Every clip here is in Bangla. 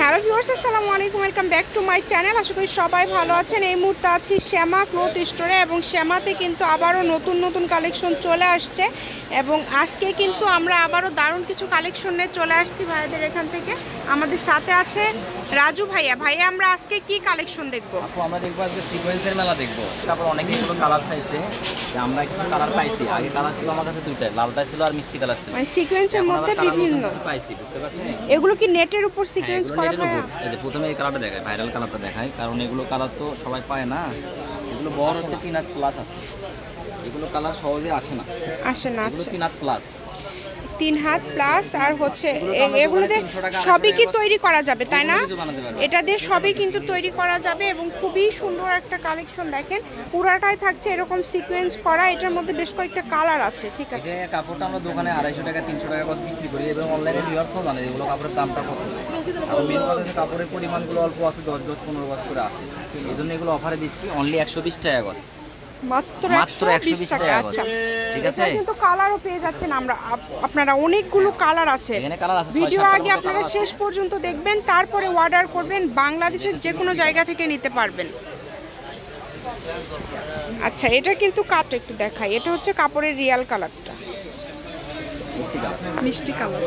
হ্যালো ভিউয়ার্স, আসসালামু আলাইকুম, welcome back to my channel. আশা করি সবাই ভালো আছেন। এই মুহূর্তে আছি শ্যামা ক্লোথ স্টোরে এবং শ্যামাতে কিন্তু আবারও নতুন নতুন কালেকশন চলে আসছে এবং আজকে কিন্তু আমরা আবারও দারুণ কিছু কালেকশন নিয়ে চলে আসছি ভাইদের এখান থেকে। আমাদের সাথে আছে রাজু ভাইয়া ভাইয়া আমরা আজকে কি কালেকশন দেখব? আপু আমরা দেখব আজকে সিকোয়েন্সের মেলা দেখব। তারপর অনেকে ছিল কালার চাইছে। যে আমরা কিছু কালার পাইছি। আগে কালার ছিল আমার কাছে দুইটাই লালটা ছিল আর মিষ্টি কালার ছিল। মানে সিকোয়েন্সের মধ্যে বিভিন্ন। পাইছি বুঝতে পারছেন? এগুলো কি নেটের উপর হ্যাঁ, সিকোয়েন্স এগুলো করা উপর। এই যে প্রথমে এই কালারটা দেখায় ভাইরাল কালারটা দেখায় কারণ এগুলো কালার তো সবাই পায় না। এগুলো বড় হচ্ছে তিন প্লাস আছে। এগুলো কালার সহজে আসে না। আসে না আচ্ছা। তিন প্লাস তিন হাত প্লাস আর হচ্ছে এগুলো দিয়ে দোকানে 300 টাকা, সবই কি তৈরি করা যাবে তাই না। এটা দিয়ে সবই কিন্তু তৈরি করা যাবে এবং খুবই সুন্দর একটা কালেকশন দেখেন। পুরাটাই থাকছে এরকম সিকোয়েন্স করা এটার মধ্যে বেশ কয়েকটা কালার আছে ঠিক আছে? কাপড়টা আমরা দোকানে আড়াইশো টাকা তিনশো টাকা গজ বিক্রি করি এবং অনলাইনে ভিউয়ার্সও জানে এগুলো কাপড়ের দামটা কত? কাপড়ের পরিমাণগুলো অল্প আছে দশ গজ পনেরো গজ করে আছে। এই জন্য এগুলো অফারে দিচ্ছি অনলি একশো বিশ টাকা গজ। মাত্র মাত্র 120 120 টাকা আচ্ছা। ঠিক আছে? কিন্তু কালারও পেয়ে যাচ্ছেন আমরা। আপ- আপনারা অনেকগুলো কালার আছে। এখানে কালার আছে ভিডিও আগে আপনারা শেষ পর্যন্ত দেখবেন তারপরে অর্ডার করবেন বাংলাদেশের যে কোনো জায়গা থেকে নিতে পারবেন। আচ্ছা এটা কিন্তু কাট একটু দেখাই। এটা হচ্ছে কাপড়ের রিয়াল কালারটা। মিষ্টি কালার। মিষ্টি কালার।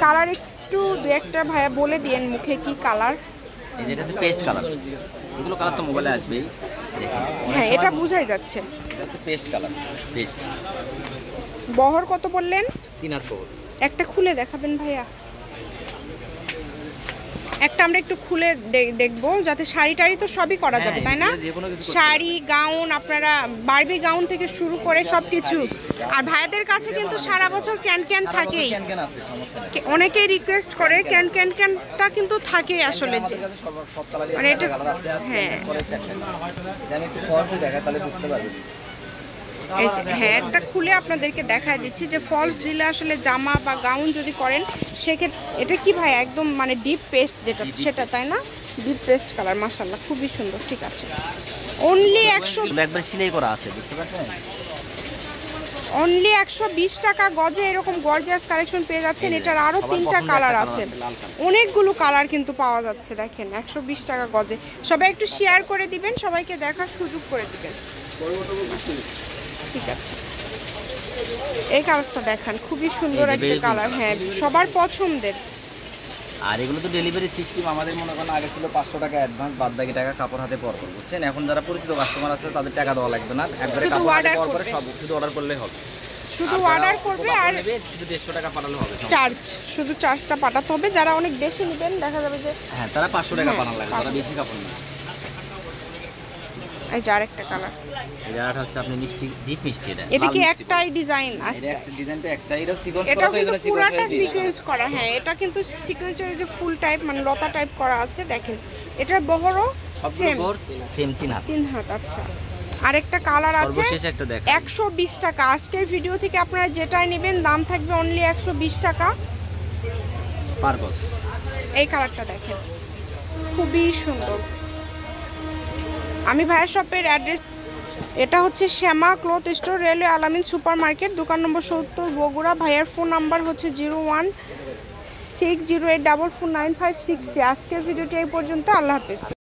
কালার একটু দু একটা ভাইয়া বলে দিয়েন মুখে কি কালার। এই যেটা পেস্ট কালার। এগুলো কালার তো মোবাইলে আসবেই। হ্যাঁ এটা বোঝাই যাচ্ছে। পেস্ট কালার পেস্ট বহর কত বললেন? তিন হাত একটা খুলে দেখাবেন ভাইয়া। একটা আমরা একটু খুলে দেখব যাতে শাড়ি টাড়ি তো সবই করা যাবে হ্যাঁ, তাই না? শাড়ি গাউন আপনারা বারবি গাউন থেকে শুরু করে সব কিছু আর ভাইয়াদের কাছে কিন্তু সারা বছর ক্যান ক্যান থাকেই। অনেকেই রিকোয়েস্ট করে ক্যান ক্যান ক্যানটা কিন্তু থাকেই আসলে যে মানে এটা- হ্যাঁ। এই যে হ্যাঁ একটা খুলে আপনাদেরকে দেখায় দিচ্ছি যে ফলস দিলে আসলে জামা বা গাউন যদি করেন সেক্ষেত্রে এটা কি ভাই একদম মানে ডিপ পেস্ট যেটা সেটা তাই না? ডিপ পেস্ট কালার মাসাল্লাহ খুবই সুন্দর ঠিক আছে। অনলি একশো একবার সেলাই করা আছে বুঝতে পারছেন? অনলি একশো বিশ টাকা গজে এরকম গর্জিয়াস কালেকশন পেয়ে যাচ্ছেন। এটার আরও তিনটা কালার আছে। অনেকগুলো কালার কিন্তু পাওয়া যাচ্ছে দেখেন একশো বিশ টাকা গজে। সবাই একটু শেয়ার করে দিবেন সবাইকে দেখার সুযোগ করে দিবেন। ঠিক আছে। এই কালারটা দেখান খুবই সুন্দর একটা কালার হ্যাঁ সবার পছন্দের। আর এগুলো তো ডেলিভারি সিস্টেম আমাদের মনে করেন আগে ছিল পাঁচশো টাকা অ্যাডভান্স বাদ বাকি টাকা কাপড় হাতে পর বুঝছেন? এখন যারা পরিচিত কাস্টমার আছে তাদের টাকা দেওয়া লাগবে না। একবারে কাপড় হাতে পর করে সব শুধু অর্ডার করলেই হবে। শুধু অর্ডার করবে আর শুধু দেড়শো টাকা পাঠালে হবে চার্জ শুধু চার্জটা পাঠাতে হবে। যারা অনেক বেশি নেবেন দেখা যাবে যে হ্যাঁ তারা পাঁচশো টাকা হ্যাঁ, পাঠানো লাগবে তারা বেশি কাপড় নেবে। এই যে আরেকটা কালার এই হচ্ছে আপনি মিষ্টি ডিপ মিষ্টি এটা। এটা কি একটাই ডিজাইন এটা একটা ডিজাইনটা একটা এটা সিকোয়েন্স করা তো কিন্তু এখানে পুরাটা সিকোয়েন্স সিকোয়েন্স করা হ্যাঁ এটা কিন্তু সিকোয়েন্সের যে ফুল টাইপ মানে লতা টাইপ করা আছে দেখেন। এটার বহরও সেম সেম তিন হাত। তিন হাত আচ্ছা। আরেকটা কালার আছে। একশো বিশ টাকা। আজকের ভিডিও থেকে আপনারা যেটাই নেবেন দাম থাকবে অনলি একশো বিশ টাকা। এই কালারটা দেখেন। খুবই সুন্দর। আমি ভাইয়া শপের অ্যাড্রেস এটা হচ্ছে Shyama cloth store, railway Alamin super market দোকান নম্বর সত্তর, বগুড়া। ভাইয়ার ফোন নাম্বার হচ্ছে zero one six zero eight double four nine five six আজকের ভিডিওটি এই পর্যন্ত, আল্লাহ হাফেজ।